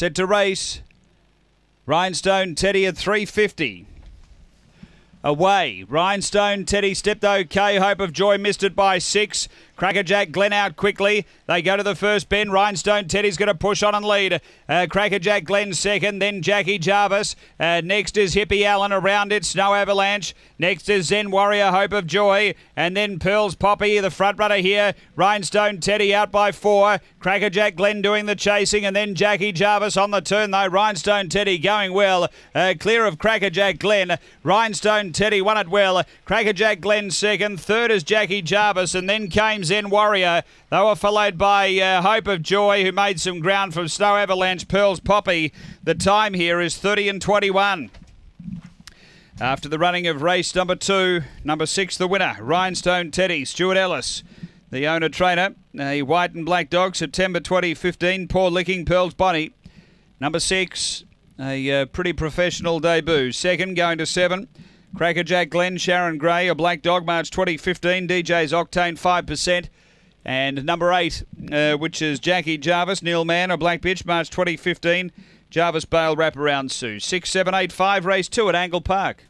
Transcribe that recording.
Set to race. Rhinestone Teddy at 350. Away. Rhinestone Teddy stepped okay. Hope of Joy missed it by six. Crackerjack Glen out quickly. They go to the first bend. Rhinestone Teddy's going to push on and lead. Uh, Crackerjack Glen second. Then Jackie Jarvis. Uh, next is Hippie Allen around it. Snow Avalanche. Next is Zen Warrior Hope of Joy. And then Pearls Poppy, the front runner here. Rhinestone Teddy out by four. Crackerjack Glen doing the chasing. And then Jackie Jarvis on the turn though. Rhinestone Teddy going well. Uh, clear of Crackerjack Glen. Rhinestone Teddy won it well. Crackerjack Glen second. Third is Jackie Jarvis. And then came Zen Warrior. They were followed by uh, Hope of Joy, who made some ground from Snow Avalanche, Pearls Poppy. The time here is 30 and 21. After the running of race number two, number six, the winner, Rhinestone Teddy, Stuart Ellis. The owner trainer, a white and black dog, September 2015, Poor Licking, Pearls Bonnie. Number six, a uh, pretty professional debut. Second, going to seven. Crackerjack Glen, Sharon Gray, a black dog, March 2015. DJ's Octane 5%. And number eight, uh, which is Jackie Jarvis, Neil Mann, a black bitch, March 2015. Jarvis Bale wraparound Sue. 6785, race two at Angle Park.